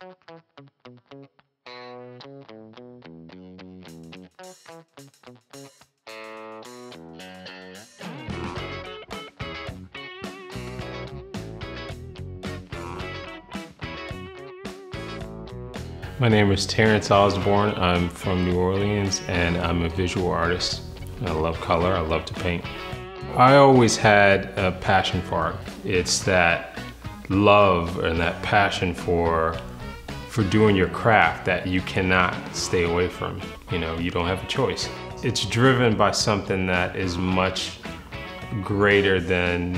My name is Terrance Osborne. I'm from New Orleans and I'm a visual artist. I love color, I love to paint. I always had a passion for art. It's that love and that passion for for doing your craft that you cannot stay away from. You know, you don't have a choice. It's driven by something that is much greater than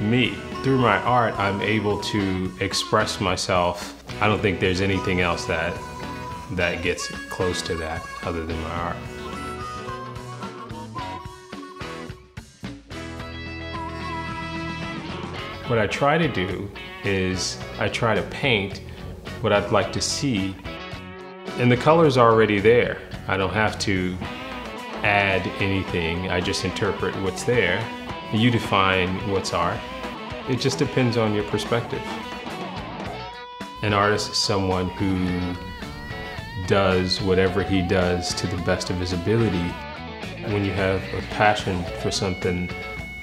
me. Through my art, I'm able to express myself I don't think there's anything else that that gets close to that other than my art. What I try to do is I try to paint what I'd like to see and the color's already there. I don't have to add anything. I just interpret what's there. You define what's art. It just depends on your perspective. An artist is someone who does whatever he does to the best of his ability. When you have a passion for something,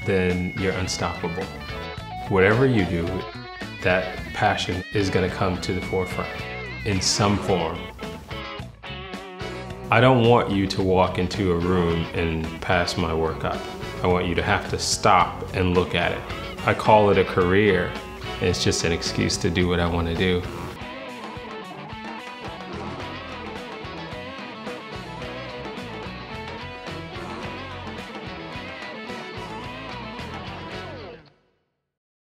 then you're unstoppable. Whatever you do, that passion is going to come to the forefront in some form. I don't want you to walk into a room and pass my work up. I want you to have to stop and look at it. I call it a career it's just an excuse to do what I want to do.